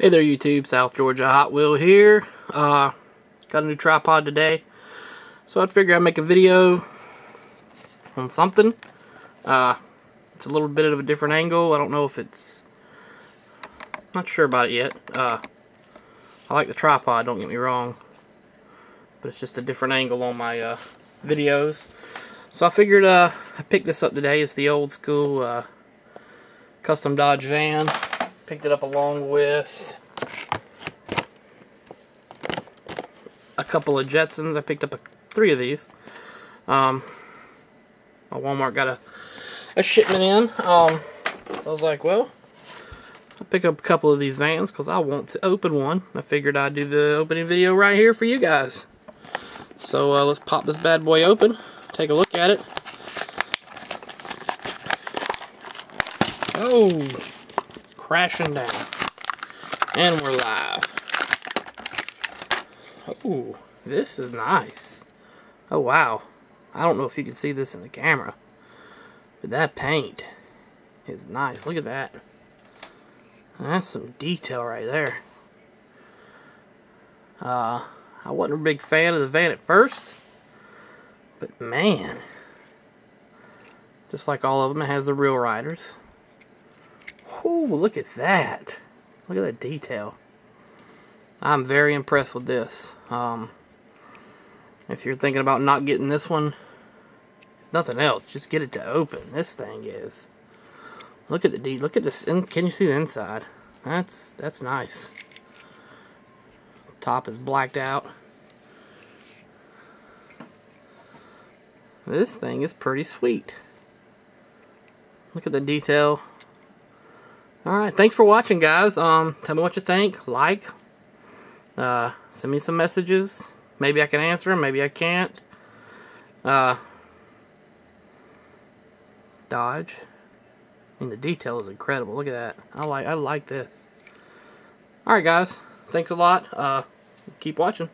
Hey there YouTube, South Georgia Hot Wheel here. Uh, got a new tripod today. So I figured I'd make a video on something. Uh, it's a little bit of a different angle. I don't know if it's... Not sure about it yet. Uh, I like the tripod, don't get me wrong. But it's just a different angle on my uh, videos. So I figured uh, I picked this up today. It's the old school uh, custom Dodge van. Picked it up along with a couple of Jetsons. I picked up a, three of these. Um, my Walmart got a, a shipment in. Um, so I was like, well, I'll pick up a couple of these vans because I want to open one. I figured I'd do the opening video right here for you guys. So uh, let's pop this bad boy open, take a look at it. Oh, crashing down. And we're live. Oh, this is nice. Oh, wow. I don't know if you can see this in the camera. But that paint is nice. Look at that. That's some detail right there. Uh, I wasn't a big fan of the van at first. But man. Just like all of them, it has the real riders. Oh, look at that. Look at that detail. I'm very impressed with this. Um, if you're thinking about not getting this one, nothing else, just get it to open. This thing is. Look at the D. Look at this. Can you see the inside? That's that's nice. Top is blacked out. This thing is pretty sweet. Look at the detail. Alright, thanks for watching, guys. Um, tell me what you think. Like. Uh, send me some messages. Maybe I can answer them. Maybe I can't. Uh, Dodge. Mean, the detail is incredible. Look at that. I like I like this. Alright, guys. Thanks a lot. Uh, keep watching.